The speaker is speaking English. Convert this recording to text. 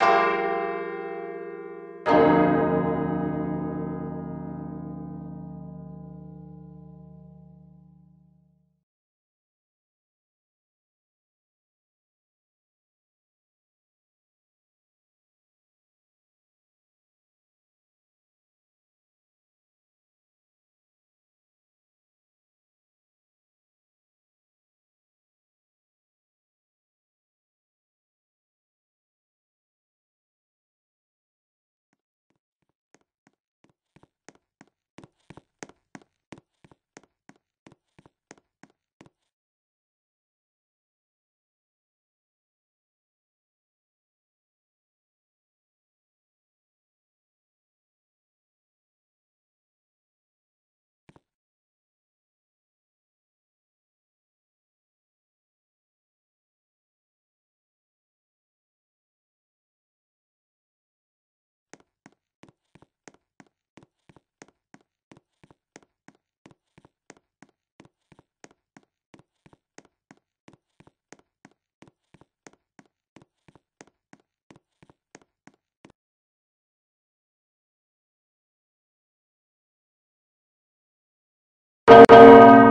you you